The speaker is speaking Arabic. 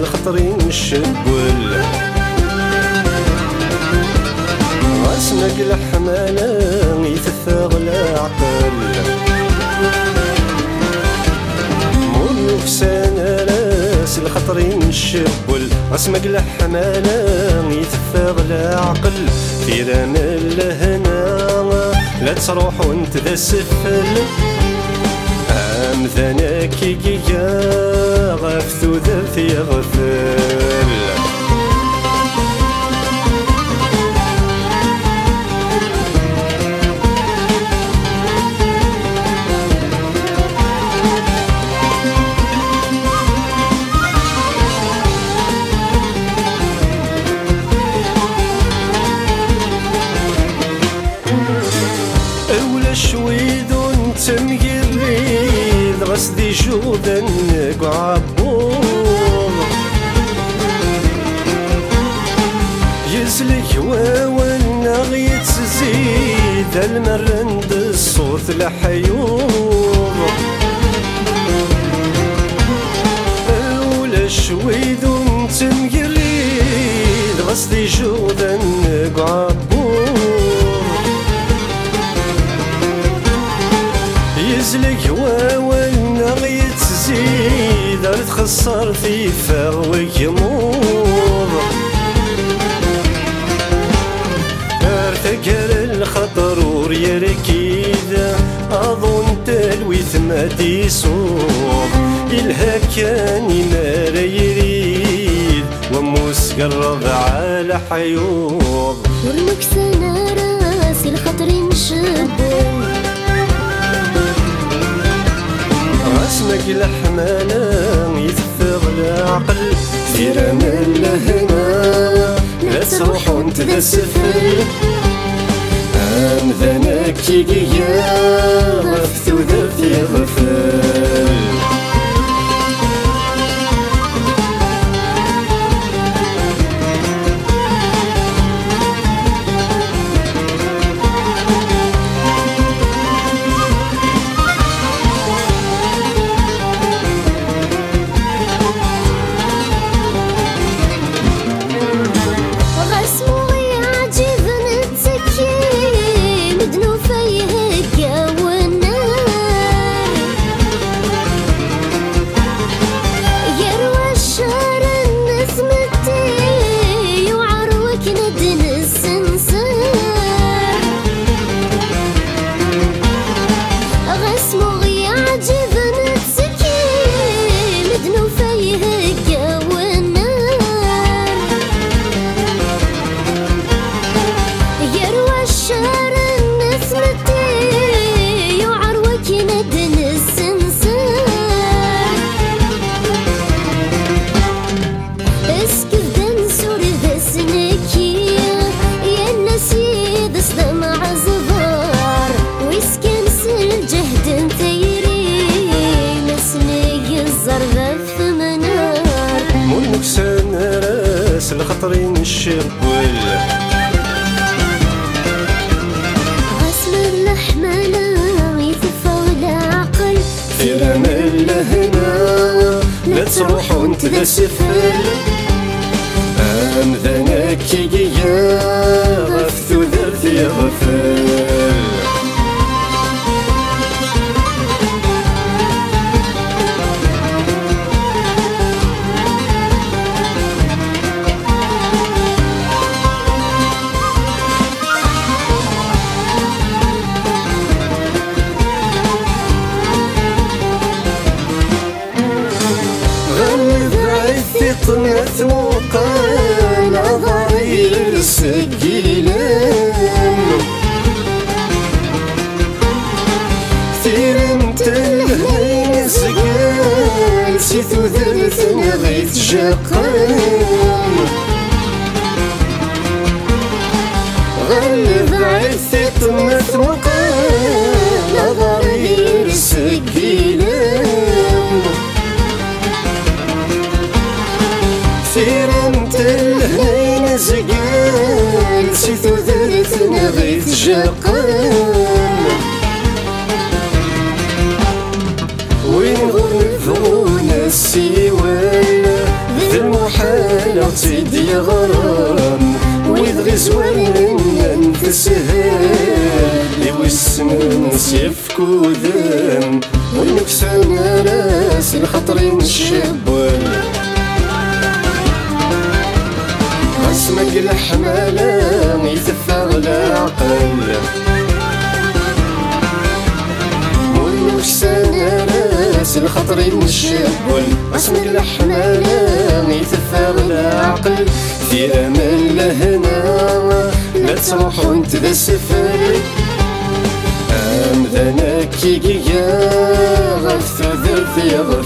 الخطرين الشبل اسمك الحمالة يتفاغ العقل ملوك سنة راس الخطرين الشبل اسمك الحمالة يتفاغ العقل تيران الهنا لا تروح وانت ذا السفل. أمثانك يا غفتو ذا يغفل قصدي جودا قعبور يزلك واوانا يتزيد المرند الصوت الحيور ولا شويد تمقريد قصدي جودا قعبور تزيد تخسر في فروك يموض. ارتكر الخطر وريركيد أظن تلويث ما ديسوض الهاب كان ما يريد وموس قرب على حيوض. والمكسنة راسي الخطر نشبه الحمالة يتفغ العقل. سير من لهنا لا تروح وانت ذا السفل ام ذنك يا غفت وذفت يغفل الخطرين الشربل غسل اللحمة يتفى عقل سيرة من لهنا لا تروح وأنت ذا سفل ام ذنك يا غفث ذرث يغفل ضرير سجيلان كثير انت الهين سقال سيثو ذرث نغيت جقان جاقان وين غرفون السيوان ذي المحالة تيدي غرام ويد غزوان تسهل يوسمن سيف كودم ونكسن راس الخطر نشبل اسمك الحمالة يتفاغ العقل ونكسان راس الخطر نشبل اسمك الحمالة يتفاغ العقل في امل لهنا لا تروح وانت ذا السفر. امذنك كي غف ذرث يغ